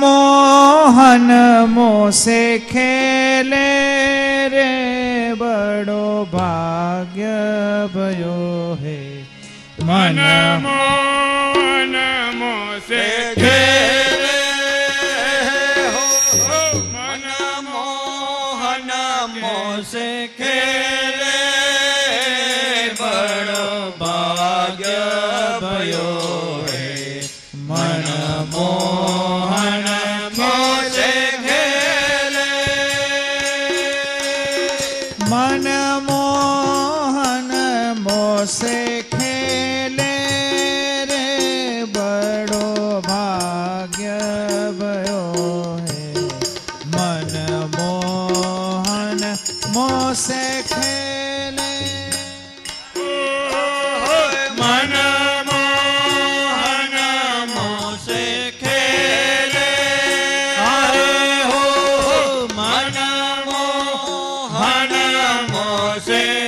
मोहन मोसे खेले रे बड़ो भाग्य भयो है। मन मन मोसे खेले हो। मन मोहन मोसे खेले बड़ो भाग्य भयो मोसे खेले रे बड़ो भाग्य भयो है। मन मोहन मोसे खेले। मन मोहन मोसे खेले। अरे हो मन मोहन खेले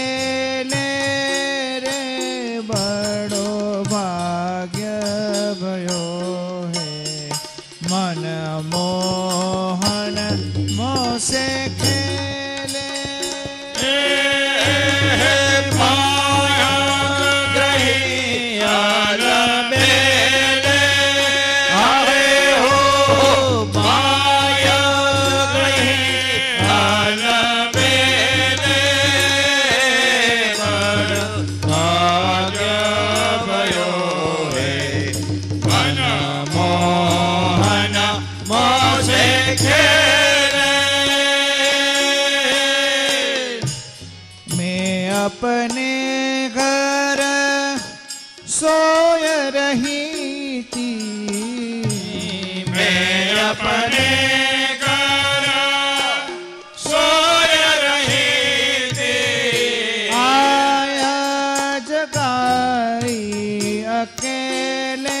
अलबेले रे बड़ो खेले मैं अपने घर सोय रही थी मैं अपने घर सोय रही थी आया जगाई अकेले।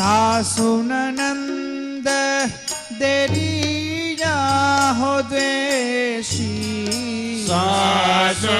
सासु ननंद देरिया हो द्वेषी। सासु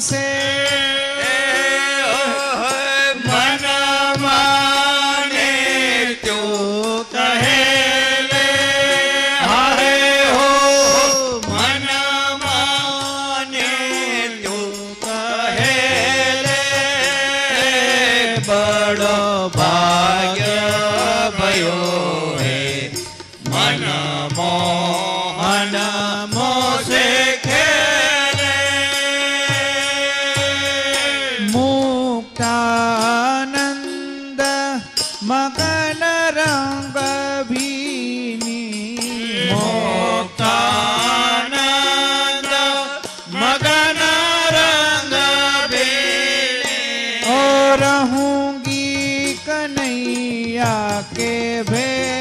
ले? बड़ो भाग्य भयो है मन रहूँगी कन्हैया के भेले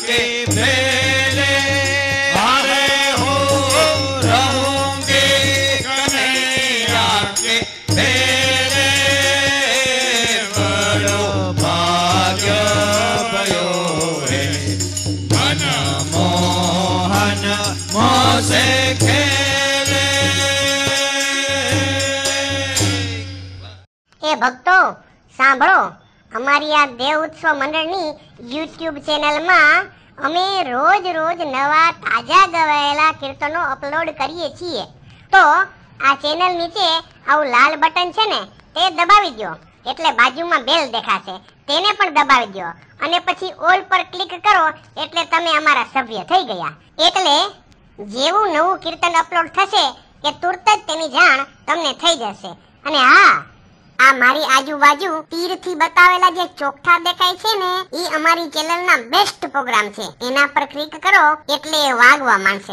के भेले हरे हो रहूंगे कन्हैया के भेले बड़ो भाग्य भयो है मन मोहन मोसे खेले એ ભક્તો સાંભળો અમારી આ દેવ ઉત્સવ મંડળની યુટ્યુબ ચેનલમાં અમે રોજ રોજ નવા તાજા ગવાયેલા કીર્તનો અપલોડ કરીએ છીએ. તો આ ચેનલ નીચે આવું લાલ બટન છે ને, તે દબાવી દો એટલે બાજુમાં બેલ દેખાશે. તેને પણ દબાવી દો અને પછી ઓલ પર ક્લિક કરો, એટલે તમે અમારા સભ્ય થઈ ગયા. એટલે જેવું નવું કીર્તન અપલોડ થશે કે તુરત જ તેની જાણ તમને થઈ જશે. અને હા આ મારી આજુબાજુ તીરથી બતાવેલા જે ચોકઠા દેખાય છે ને એ અમારી ચેનલના બેસ્ટ પ્રોગ્રામ છે. એના પર ક્લિક કરો એટલે એ વાગવા માંડશે.